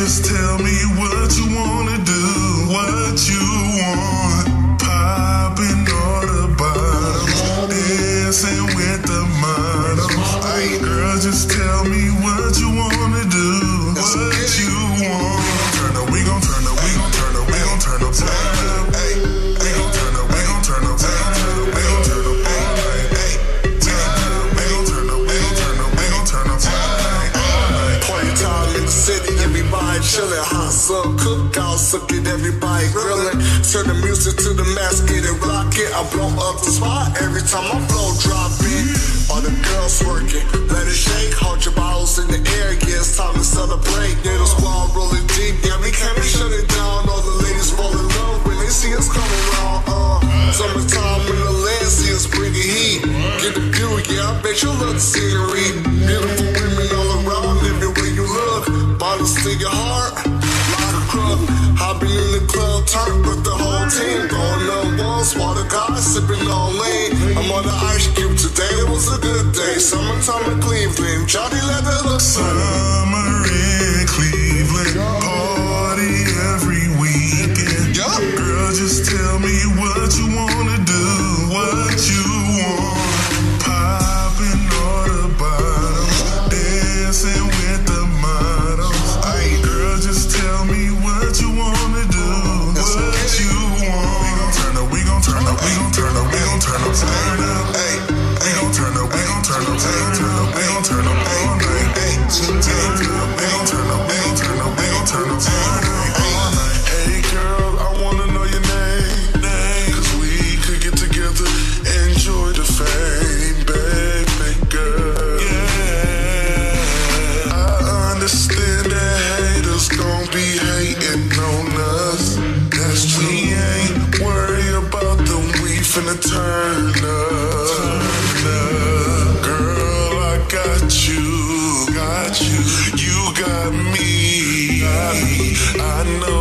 Just tell me what you wanna do. Chillin', hot sun cookout, suckin' everybody grillin'. Turn the music to the mask, get it rockin'. I blow up the spot every time I blow drop in. All the girls working, let it shake, hold your bottles in the air, yeah, it's time to celebrate. Yeah, squad rolling deep, yeah, we can't shut it down. All the ladies fall in love when they see us come around. Uh, summertime in the land, see us bringing heat. Get the view, yeah, I bet you love the scenery. Beautiful Your heart, lot club. Hopping in the club, turn with the whole team. Going up walls, water guys, sipping on lane. I'm on the ice cube today, it was a good day. Summertime in Cleveland, Johnny Leather looks. Summer in Cleveland, party every weekend. Yeah. Girl, just tell me what you wanna Turn up. Girl, I got you, got you, you got me. I know